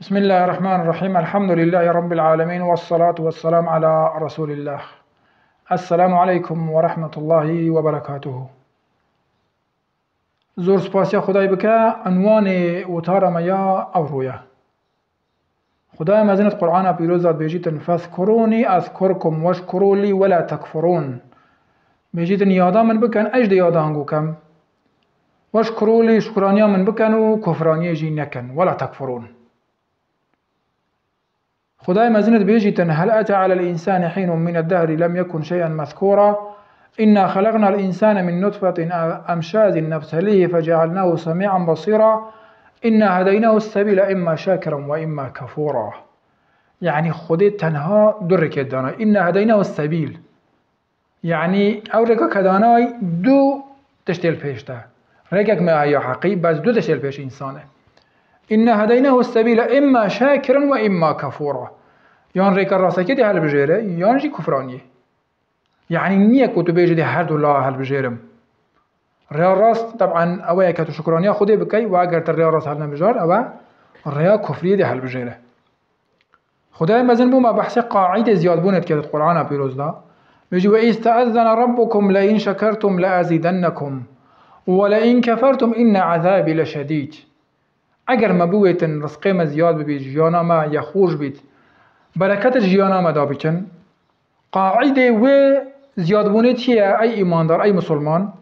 بسم الله الرحمن الرحيم الحمد لله رب العالمين والصلاة والسلام على رسول الله السلام عليكم ورحمة الله وبركاته زور سپاسی خدای بکه عنوان وتار میا أو رویا خدای مزنت قرآن پیروز بیجیتن فذكروني اذكركم واشكروا لي ولا تكفرون بیجیتن یادا من بکن اجد یادا هنگو کم واشكروا لي شکرانیا من بکن و کفرانی جی نکن ولا تكفرون خداي مزنت بيجيتن هل أتى على الإنسان حين من الدهر لم يكن شيئا مذكورا؟ إنا خلقنا الإنسان من نطفة أمشاز نبتليه فجعلناه سميعا بصيرا؟ إنا هديناه السبيل إما شاكرا وإما كفورا. يعني خدي تنها درك الدانا إنا هديناه السبيل. يعني أو ركا كداناي دو تشتيل بيشتا. ركك ما هي حقي بس دو تشتيل بيش إنسانه. إنا هديناه السبيل إما شاكرا وإما كفورا. يان ريكا راسك دي هل بجيره يان جي كفرانيه يعني نية بيجي دي هر لا هل بجيرم ريا راس طبعا اوه كتو شكرانيه خودي بكي واگر تر ريا راس هل نبجار اوه ريا كفرية دي هل بجيره خدای مزن بو ما بحث قاعدة زياد بونت كده القرآن بيروز دا. بيجي وإذ تأذن ربكم لئن شكرتم لأزيدنكم ولئن كفرتم إن عذابي لشديد اگر مبویتن رزقی ما زیاد ببید جیانا ما یا خوش برکت جیانا ما دا بکن. قاعدة و زیاد بونه چیه؟ ای ایماندار ای مسلمان.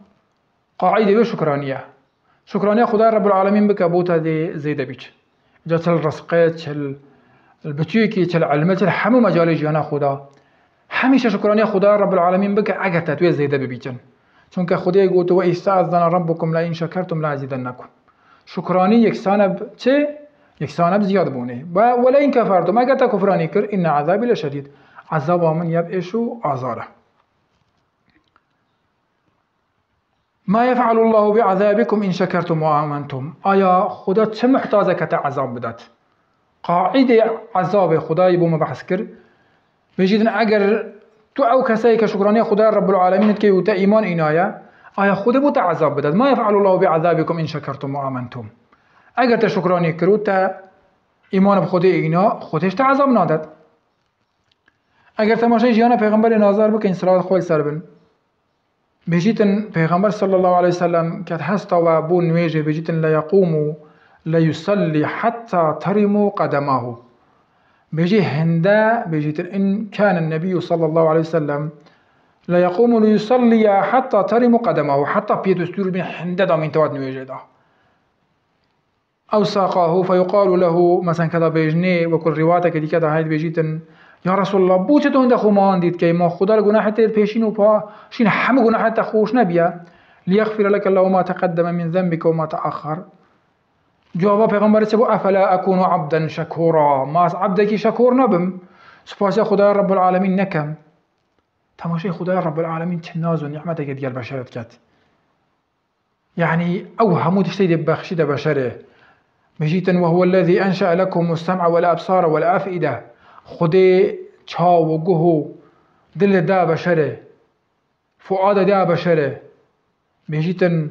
قاعدة و شکرانیه. شکرانیه خدا رب العالمین بکه بوتا دی زیده بیچ. جا چل رزقه چل البتویکی چل علمه چل همه مجال جیانا خدا. همیشه شکرانیه خدا رب العالمین بکه اگر تتوی زیده ببیچن. چون که خدا گوت و استعذن ربکم لئن شکرتم لازیدنکم شکرانی یکسان چه؟ یکسان زیاد بونه. و ولا این کفرتم اگر تا کفرانی کر این عذابی عذاب من ایشو آزاره. ما يفعل الله بعذابكم إن شكرتم وآمنتم آیا خدا چه محتاجه که عذاب بدد قاعدة عذاب خدای بو بحث کر بجیدن اگر تو أو که شکرانی خدا رب العالمین که و ایمان اینایه آیا خود بو عذاب بدد ما يفعل الله بعذابكم إن شكرتم وآمنتم اگر تا شکرانی کرد تا ایمان به خود اینا خودش تا عذاب نادد. اگر تماشای جیان پیغمبر نازار بکن صلوات خوال سر بن بجیتن پیغمبر صلی الله علیه وسلم که هستا و بو نویجه بجیتن لا يقوم لا يصلي حتى ترموا قدمه. بيجي هندا بيجيتن إن كان النبي صلى الله عليه وسلم لا يقوم ليصلي حتى ترم قدمه. حتى بيد استور من حندد من تواد نويجدا أو ساقاه فيقال له مثلا كذا بيجني وكل رواية دي كذا هاي بيجيتن يا رسول الله بوچه تو هنده خمان دید که ما خدا گناه تیر پیشین و پا شین خوش نبیا لیغفر لك الله ما تقدم من ذنبك وما تأخر. جواب پیغمبر چه أفلا أكون عبدا شكورا؟ ما عبدك شكور نبم؟ سپاس خدا رب العالمین نکم. تماشای خدای رب العالمین چه ناز و نعمتك دیگر بشرت کرد يعني أو همود شتي بخشي بشره. مجيتا وهو الذي أنشأ لكم السمع والأبصار والأفئدة. خدي چاو و گوه دل دا بشره. فؤاد دا بشره. مجيتا.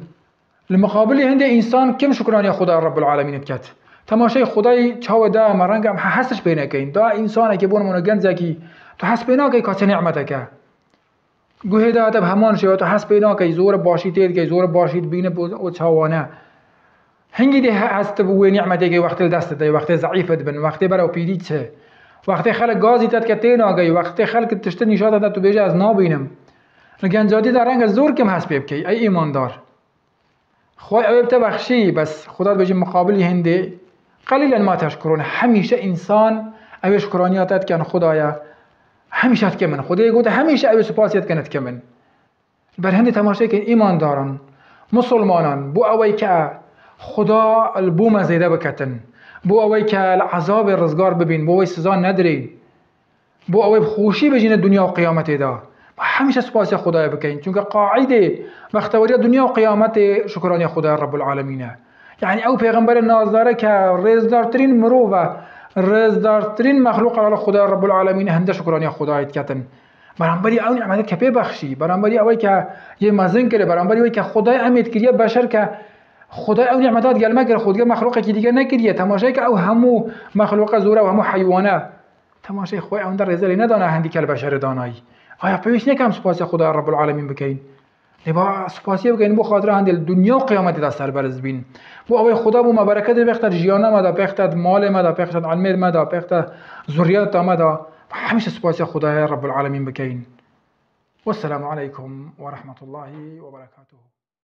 المقابل عند إنسان كم شكراني خدا رب العالمين بكت. تماشای خدای چاو دا مرنگ هم حسش کین دا إنسان که بون منو گنزکی تو حس بینه که کاچه نعمتکه گوهی دا همان شوی تو حس پیدا که زور باشید تید زور باشید بینه أو چاوانه. هنگی ده هست بو نعمتی که وقت دست ده وقت ضعیفت بن وقت برا پیدید چه وقت خلق گازی تد که تین آگی وقت خلق تشت نشاط ده تو بیجه از نابینم. گنجاتی در رنگ زور کم هست بیب که ای ایماندار خواه اویب تبخشی بس خدا بجی مقابلی هنده قلیلا ما تشکرون همیشه انسان اوی شکرانیاتت کن خدایا همیشه که من خدای گفته همیشه اوی سپاسیت کنت که من. بر هندی تماشای که ایمان دارن مسلمانان بو اوی که خدا البوم مەزەیدە بکەتن بۆ ئەوەی کە لە عذاابێ ببین بو اوی سزا نەدرین بو اوی خوشی بجین دنیا و قیامت قیامەتێدا همیشه سپاس خدای چون که قاعده مختوری دنیا و قیامت شکرانی خدا رب العالمینه یعنی او پیغمبر نازداره که رزدارترین مرو و رزدارترین مخلوق لە خدا رب العالمین هنده شکرانی خدایت کەتن بەرامبەری ئەو نیعمەت کە بخشی. برانبری اوی که یه مزن کرێ برانبری اوی که خدای ئەمێت کردە بشر که خدا أو نعمتات گل مگر خود گل مخلوقی که دیگه نکریه. تماشای که أو همو مخلوق زوره و همو حیوانه. تماشای خوی اون در رزلی ندانه هندی کل بشر دانایی. آیا پیش نکم سپاس خدا رب العالمین بکین؟ با سپاسی بکنین بو خاطر هندل دنیا و قیامت دست سر برز بین. بو اوی خدا بو مبرکت بختر جیانه مدا بختر مال مدا بختر علم مدا بختر ذریات مدا. همیشه سپاسی خدا رب العالمین بکین. والسلام عليكم ورحمة الله وبركاته